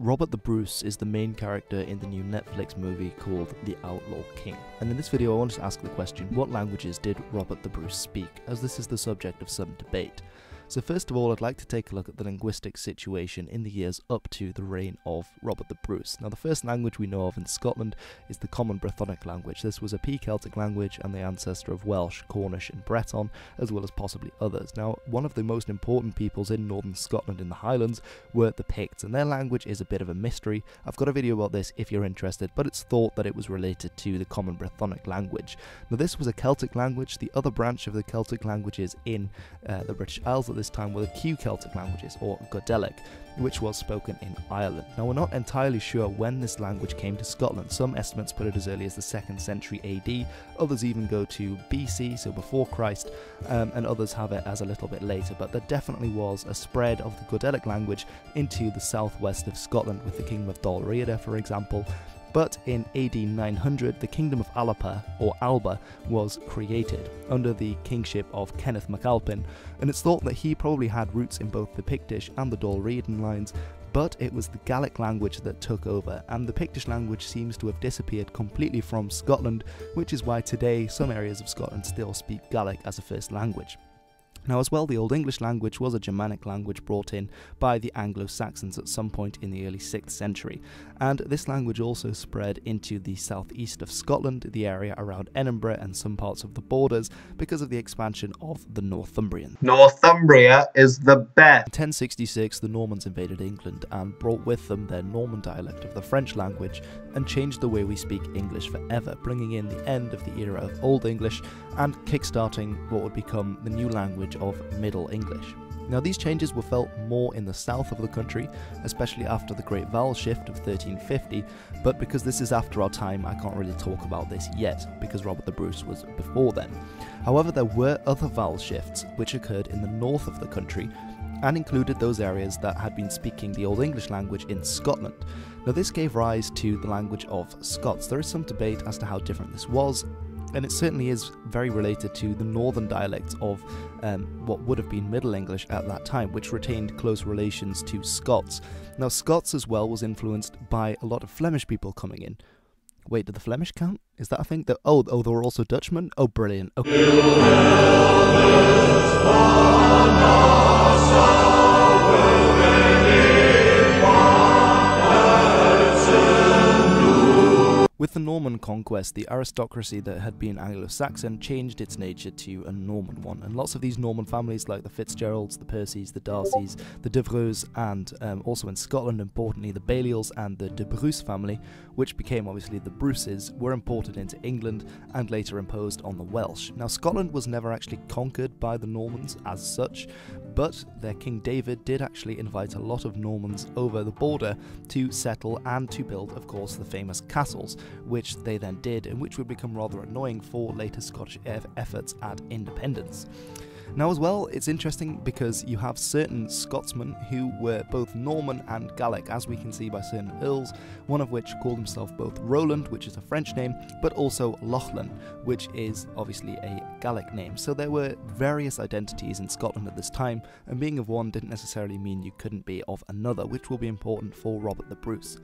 Robert the Bruce is the main character in the new Netflix movie called The Outlaw King. And in this video, I wanted to ask the question what languages did Robert the Bruce speak, as this is the subject of some debate. So first of all, I'd like to take a look at the linguistic situation in the years up to the reign of Robert the Bruce. Now the first language we know of in Scotland is the Common Brythonic language. This was a P-Celtic language and the ancestor of Welsh, Cornish and Breton, as well as possibly others. Now one of the most important peoples in northern Scotland in the Highlands were the Picts, and their language is a bit of a mystery. I've got a video about this if you're interested, but it's thought that it was related to the Common Brythonic language. Now this was a Celtic language, the other branch of the Celtic languages in uh, the British Isles this time were the Q Celtic languages, or Goidelic, which was spoken in Ireland. Now, we're not entirely sure when this language came to Scotland. Some estimates put it as early as the 2nd century AD, others even go to BC, so before Christ, um, and others have it as a little bit later. But there definitely was a spread of the Goidelic language into the southwest of Scotland, with the Kingdom of Dal Riada, for example, but in AD 900, the Kingdom of Alapa, or Alba, was created under the kingship of Kenneth MacAlpin, and it's thought that he probably had roots in both the Pictish and the Dalriadan lines, but it was the Gaelic language that took over, and the Pictish language seems to have disappeared completely from Scotland, which is why today some areas of Scotland still speak Gaelic as a first language. Now, as well, the Old English language was a Germanic language brought in by the Anglo Saxons at some point in the early 6th century, and this language also spread into the southeast of Scotland, the area around Edinburgh, and some parts of the borders because of the expansion of the Northumbrian. Northumbria is the best. In 1066, the Normans invaded England and brought with them their Norman dialect of the French language and changed the way we speak English forever, bringing in the end of the era of Old English and kickstarting what would become the new language of Middle English. Now, these changes were felt more in the south of the country, especially after the Great Vowel Shift of 1350, but because this is after our time, I can't really talk about this yet, because Robert the Bruce was before then. However, there were other vowel shifts which occurred in the north of the country, and included those areas that had been speaking the Old English language in Scotland. Now, this gave rise to the language of Scots. There is some debate as to how different this was, and it certainly is very related to the northern dialects of um, what would have been Middle English at that time, which retained close relations to Scots. Now, Scots as well was influenced by a lot of Flemish people coming in. Wait, did the Flemish count? Is that a thing? That oh, oh, there were also Dutchmen. Oh, brilliant. Okay. With the Norman conquest, the aristocracy that had been Anglo-Saxon changed its nature to a Norman one, and lots of these Norman families like the Fitzgeralds, the Percys, the Darcys, the Devereuxs, and um, also in Scotland, importantly, the Balliols and the De Bruce family, which became obviously the Bruces, were imported into England and later imposed on the Welsh. Now, Scotland was never actually conquered by the Normans as such, but their King David did actually invite a lot of Normans over the border to settle and to build, of course, the famous castles which they then did, and which would become rather annoying for later Scottish efforts at independence. Now, as well, it's interesting because you have certain Scotsmen who were both Norman and Gaelic, as we can see by certain earls, one of which called himself both Roland, which is a French name, but also Lochlan, which is obviously a Gaelic name. So there were various identities in Scotland at this time, and being of one didn't necessarily mean you couldn't be of another, which will be important for Robert the Bruce.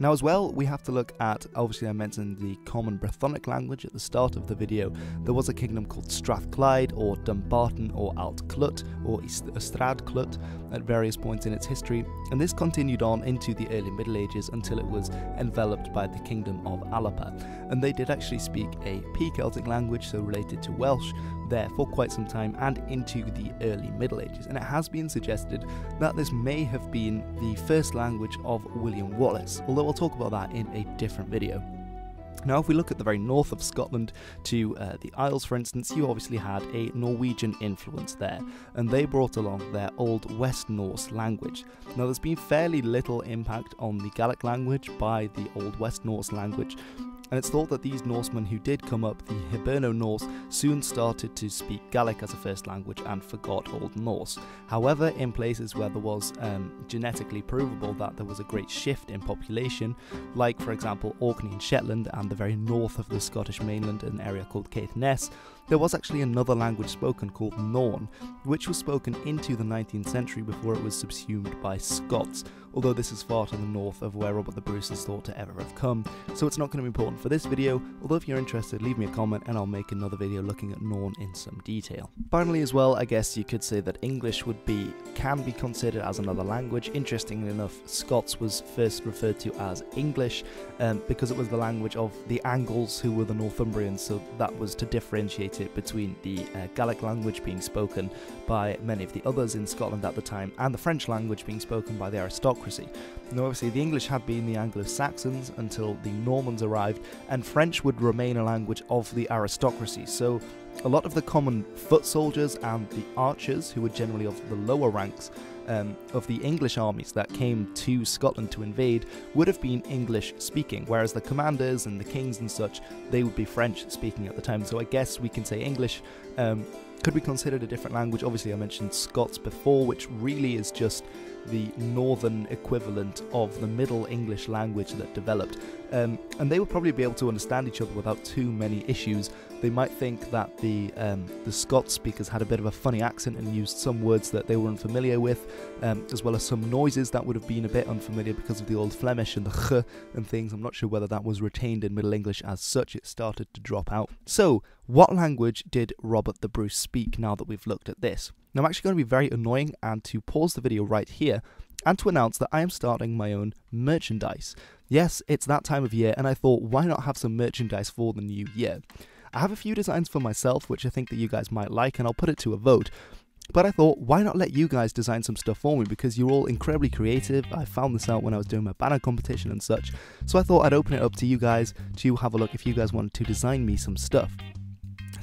Now as well, we have to look at, obviously I mentioned the common Brythonic language at the start of the video. There was a kingdom called Strathclyde or Dumbarton or Altclut or Stradclut at various points in its history, and this continued on into the early Middle Ages until it was enveloped by the kingdom of Alapa. And they did actually speak a P-Celtic language, so related to Welsh, there for quite some time and into the early Middle Ages. And it has been suggested that this may have been the first language of William Wallace, although I'll talk about that in a different video. Now, if we look at the very north of Scotland to uh, the Isles, for instance, you obviously had a Norwegian influence there, and they brought along their Old West Norse language. Now, there's been fairly little impact on the Gaelic language by the Old West Norse language, and it's thought that these Norsemen who did come up, the Hiberno Norse, soon started to speak Gaelic as a first language and forgot Old Norse. However, in places where there was um, genetically provable that there was a great shift in population, like for example Orkney and Shetland and the very north of the Scottish mainland, an area called Caithness, there was actually another language spoken called Norn, which was spoken into the 19th century before it was subsumed by Scots, although this is far to the north of where Robert the Bruce is thought to ever have come, so it's not going to be important for this video, although if you're interested, leave me a comment and I'll make another video looking at Norn in some detail. Finally as well, I guess you could say that English would be, can be considered as another language. Interestingly enough, Scots was first referred to as English um, because it was the language of the Angles who were the Northumbrians, so that was to differentiate between the uh, Gaelic language being spoken by many of the others in Scotland at the time and the French language being spoken by the aristocracy. Now, obviously, the English had been the Anglo Saxons until the Normans arrived, and French would remain a language of the aristocracy. So, a lot of the common foot soldiers and the archers, who were generally of the lower ranks um, of the English armies that came to Scotland to invade, would have been English speaking, whereas the commanders and the kings and such, they would be French speaking at the time. So, I guess we can say English. Um, could be considered a different language. Obviously, I mentioned Scots before, which really is just the northern equivalent of the Middle English language that developed. Um, and they would probably be able to understand each other without too many issues. They might think that the um, the Scots speakers had a bit of a funny accent and used some words that they were unfamiliar with, um, as well as some noises that would have been a bit unfamiliar because of the Old Flemish and the ch and things. I'm not sure whether that was retained in Middle English as such. It started to drop out. So, what language did Robert the Bruce speak now that we've looked at this? Now, I'm actually going to be very annoying and to pause the video right here and to announce that I am starting my own merchandise. Yes, it's that time of year, and I thought, why not have some merchandise for the new year? I have a few designs for myself, which I think that you guys might like, and I'll put it to a vote. But I thought, why not let you guys design some stuff for me because you're all incredibly creative. I found this out when I was doing my banner competition and such. So I thought I'd open it up to you guys to have a look if you guys wanted to design me some stuff.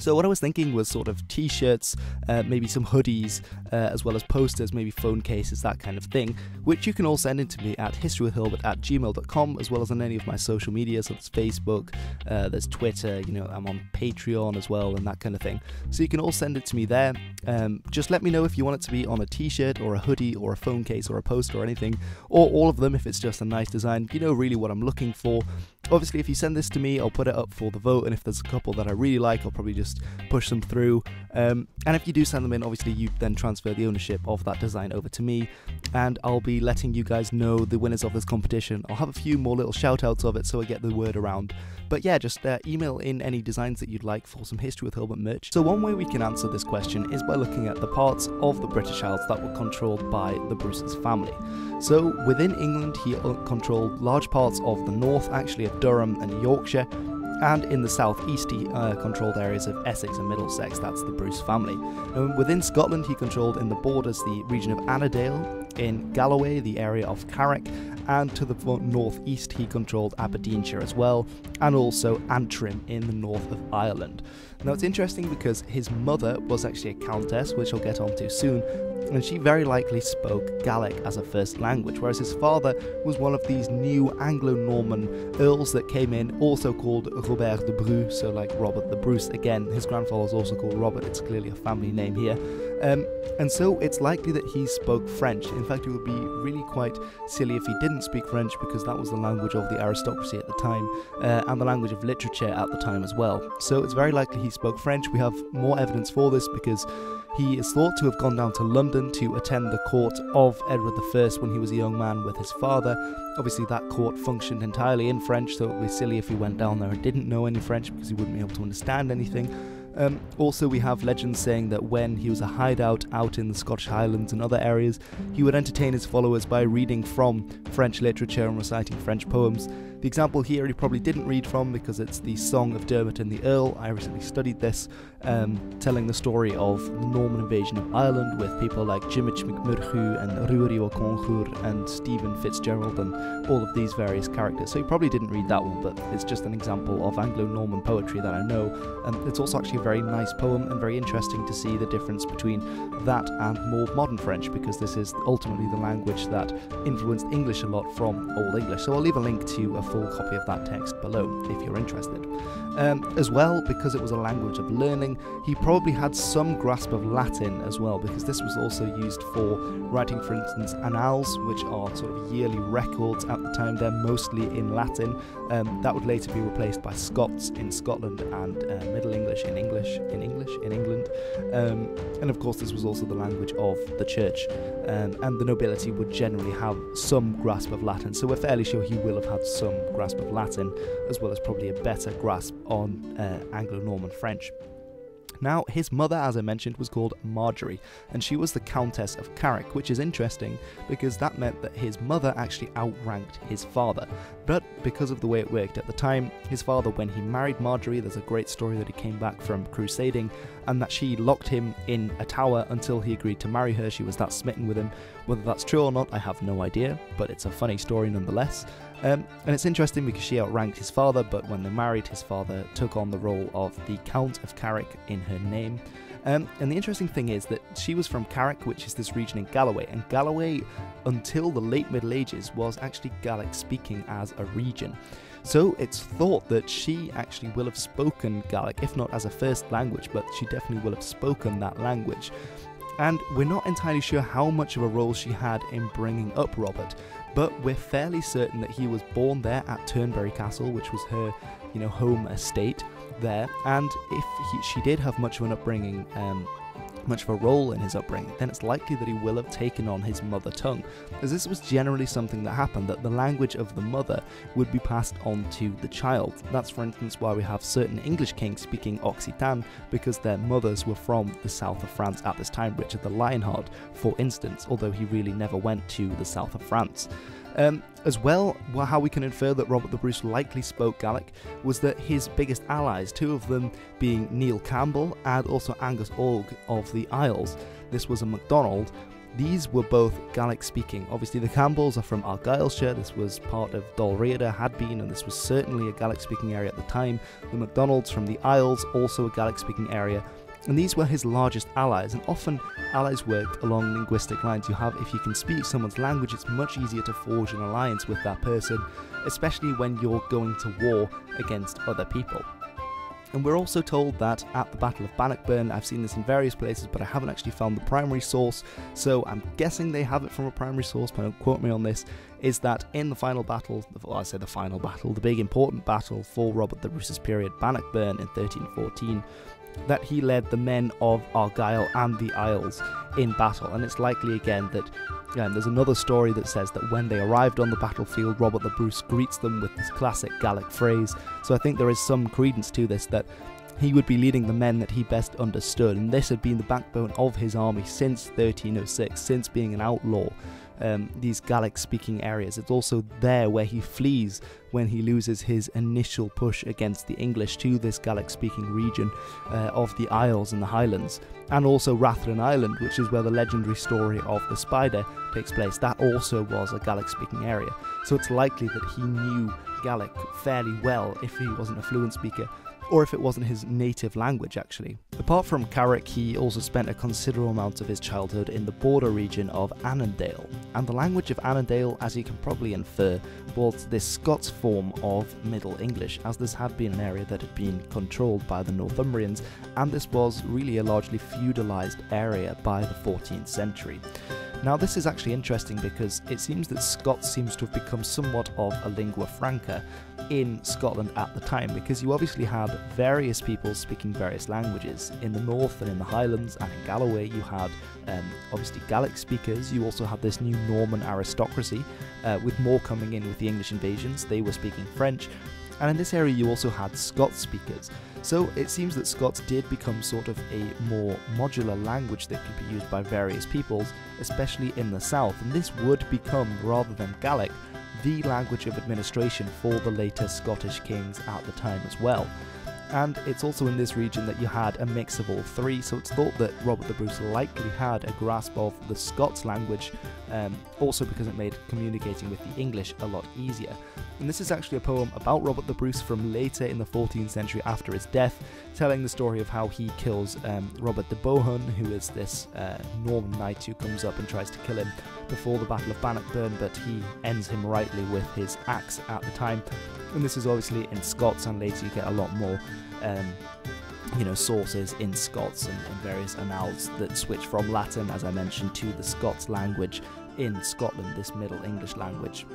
So what I was thinking was sort of t-shirts, uh, maybe some hoodies, uh, as well as posters, maybe phone cases, that kind of thing, which you can all send in to me at historywithhilbert at gmail.com, as well as on any of my social media, so there's Facebook, uh, there's Twitter, you know, I'm on Patreon as well, and that kind of thing. So you can all send it to me there. Um, just let me know if you want it to be on a t-shirt, or a hoodie, or a phone case, or a poster, or anything, or all of them if it's just a nice design. You know really what I'm looking for. Obviously, if you send this to me, I'll put it up for the vote, and if there's a couple that I really like, I'll probably just push them through. Um, and if you do send them in, obviously, you then transfer the ownership of that design over to me, and I'll be letting you guys know the winners of this competition. I'll have a few more little shout outs of it so I get the word around. But yeah, just uh, email in any designs that you'd like for some History with Hilbert merch. So, one way we can answer this question is by looking at the parts of the British Isles that were controlled by the Bruce's family. So, within England, he controlled large parts of the north, actually Durham and Yorkshire, and in the southeast he uh, controlled areas of Essex and Middlesex, that's the Bruce family. Within Scotland he controlled in the borders the region of Annandale, in Galloway the area of Carrick, and to the northeast he controlled Aberdeenshire as well, and also Antrim in the north of Ireland. Now it's interesting because his mother was actually a countess, which I'll get onto soon, and she very likely spoke Gaelic as a first language, whereas his father was one of these new Anglo Norman earls that came in, also called Robert de Bruce, so like Robert the Bruce. Again, his grandfather was also called Robert, it's clearly a family name here. Um, and so it's likely that he spoke French. In fact, it would be really quite silly if he didn't speak French because that was the language of the aristocracy at the time uh, and the language of literature at the time as well. So it's very likely he spoke French. We have more evidence for this because he is thought to have gone down to London to attend the court of Edward I when he was a young man with his father. Obviously, that court functioned entirely in French, so it would be silly if he went down there and didn't know any French because he wouldn't be able to understand anything. Um, also, we have legends saying that when he was a hideout out in the Scottish Highlands and other areas, he would entertain his followers by reading from French literature and reciting French poems. The example here he probably didn't read from because it's the Song of Dermot and the Earl. I recently studied this, um, telling the story of the Norman invasion of Ireland with people like Diarmaid MacMurchú and Ruaidhrí Ó Conchúr and Stephen Fitzgerald and all of these various characters. So he probably didn't read that one, but it's just an example of Anglo-Norman poetry that I know. And it's also actually a very nice poem and very interesting to see the difference between that and more modern French because this is ultimately the language that influenced English a lot from Old English. So I'll leave a link to a full copy of that text below if you're interested. Um, as well, because it was a language of learning, he probably had some grasp of Latin as well, because this was also used for writing, for instance, annals, which are sort of yearly records at the time. They're mostly in Latin. Um, that would later be replaced by Scots in Scotland and uh, Middle English in. English in English in England, um, and of course this was also the language of the church, um, and the nobility would generally have some grasp of Latin. So we're fairly sure he will have had some grasp of Latin, as well as probably a better grasp on uh, Anglo-Norman French. Now, his mother, as I mentioned, was called Marjorie, and she was the Countess of Carrick, which is interesting because that meant that his mother actually outranked his father. But because of the way it worked at the time, his father, when he married Marjorie, there's a great story that he came back from crusading, and that she locked him in a tower until he agreed to marry her. She was that smitten with him. Whether that's true or not, I have no idea, but it's a funny story nonetheless. Um, and it's interesting because she outranked his father, but when they married, his father took on the role of the Count of Carrick in her name. Um, and the interesting thing is that she was from Carrick, which is this region in Galloway, and Galloway, until the late Middle Ages, was actually Gaelic speaking as a region. So it's thought that she actually will have spoken Gaelic, if not as a first language, but she definitely will have spoken that language. And we're not entirely sure how much of a role she had in bringing up Robert, but we're fairly certain that he was born there at Turnberry Castle, which was her, you know, home estate there. And if he, she did have much of an upbringing, um, much of a role in his upbringing, then it's likely that he will have taken on his mother tongue, as this was generally something that happened, that the language of the mother would be passed on to the child. That's, for instance, why we have certain English kings speaking Occitan, because their mothers were from the south of France at this time. Richard the Lionheart, for instance, although he really never went to the south of France. Um, as well, how we can infer that Robert the Bruce likely spoke Gaelic was that his biggest allies, two of them being Neil Campbell and also Angus Oge of the Isles, this was a MacDonald, these were both Gaelic speaking. Obviously, the Campbells are from Argyllshire, this was part of Dalriada, had been, and this was certainly a Gaelic speaking area at the time. The MacDonalds from the Isles, also a Gaelic speaking area, and these were his largest allies, and often allies worked along linguistic lines. You have, if you can speak someone's language, it's much easier to forge an alliance with that person, especially when you're going to war against other people. And we're also told that at the Battle of Bannockburn, I've seen this in various places, but I haven't actually found the primary source, so I'm guessing they have it from a primary source, but don't quote me on this, is that in the final battle, well, I say the final battle, the big important battle for Robert the Bruce's period, Bannockburn in 1314, that he led the men of Argyle and the Isles in battle, and it's likely again that there's another story that says that when they arrived on the battlefield, Robert the Bruce greets them with this classic Gaelic phrase. So I think there is some credence to this that he would be leading the men that he best understood, and this had been the backbone of his army since 1306, since being an outlaw um, these Gaelic speaking areas. It's also there where he flees when he loses his initial push against the English to this Gaelic speaking region uh, of the Isles and the Highlands, and also Rathlin Island, which is where the legendary story of the spider takes place. That also was a Gaelic speaking area, so it's likely that he knew Gaelic fairly well if he wasn't a fluent speaker or if it wasn't his native language actually. Apart from Carrick, he also spent a considerable amount of his childhood in the border region of Annandale, and the language of Annandale, as you can probably infer, was this Scots form of Middle English, as this had been an area that had been controlled by the Northumbrians, and this was really a largely feudalised area by the 14th century. Now, this is actually interesting because it seems that Scots seems to have become somewhat of a lingua franca in Scotland at the time because you obviously had various people speaking various languages. In the north and in the Highlands and in Galloway, you had um, obviously Gaelic speakers. You also had this new Norman aristocracy, uh, with more coming in with the English invasions. They were speaking French. And in this area, you also had Scots speakers. So it seems that Scots did become sort of a more modular language that could be used by various peoples, especially in the south, and this would become, rather than Gaelic, the language of administration for the later Scottish kings at the time as well and it's also in this region that you had a mix of all three, so it's thought that Robert the Bruce likely had a grasp of the Scots language, um, also because it made communicating with the English a lot easier. And this is actually a poem about Robert the Bruce from later in the 14th century after his death, telling the story of how he kills um, Robert de Bohun, who is this uh, Norman knight who comes up and tries to kill him before the Battle of Bannockburn, but he ends him rightly with his axe at the time. And this is obviously in Scots, and later you get a lot more um, you know, sources in Scots and, and, various annals that switch from Latin, as I mentioned, to the Scots language in Scotland, this Middle English language.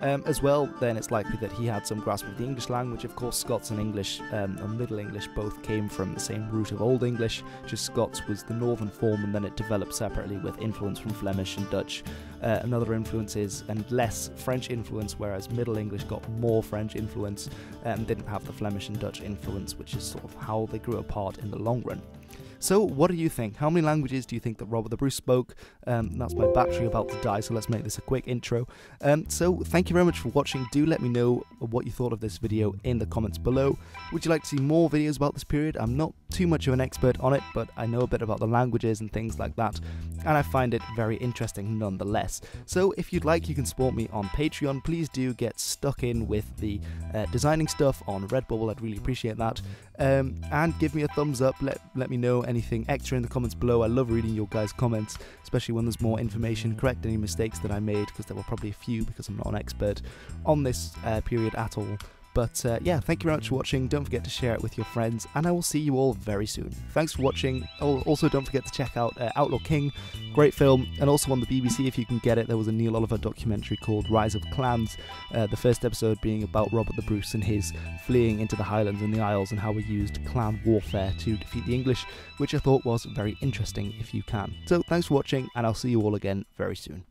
Um, as well, then it's likely that he had some grasp of the English language. Of course, Scots and English, um, and Middle English, both came from the same root of Old English. Just Scots was the northern form, and then it developed separately with influence from Flemish and Dutch uh, and other influences, and less French influence, whereas Middle English got more French influence and didn't have the Flemish and Dutch influence, which is sort of how they grew apart in the long run. So, what do you think? How many languages do you think that Robert the Bruce spoke? Um, that's my battery about to die, so let's make this a quick intro. Um, so, thank you very much for watching. Do let me know what you thought of this video in the comments below. Would you like to see more videos about this period? I'm not too much of an expert on it, but I know a bit about the languages and things like that, and I find it very interesting nonetheless. So, if you'd like, you can support me on Patreon. Please do get stuck in with the uh, designing stuff on Redbubble, I'd really appreciate that. Um, and give me a thumbs up, let, let me know anything extra in the comments below. I love reading your guys' comments, especially when there's more information. Correct any mistakes that I made, because there were probably a few, because I'm not an expert on this uh, period at all. But uh, yeah, thank you very much for watching. Don't forget to share it with your friends, and I will see you all very soon. Thanks for watching. Also, don't forget to check out uh, Outlaw King, great film, and also on the BBC if you can get it. There was a Neil Oliver documentary called Rise of Clans. Uh, the first episode being about Robert the Bruce and his fleeing into the Highlands and the Isles, and how we used clan warfare to defeat the English, which I thought was very interesting if you can. So thanks for watching, and I'll see you all again very soon.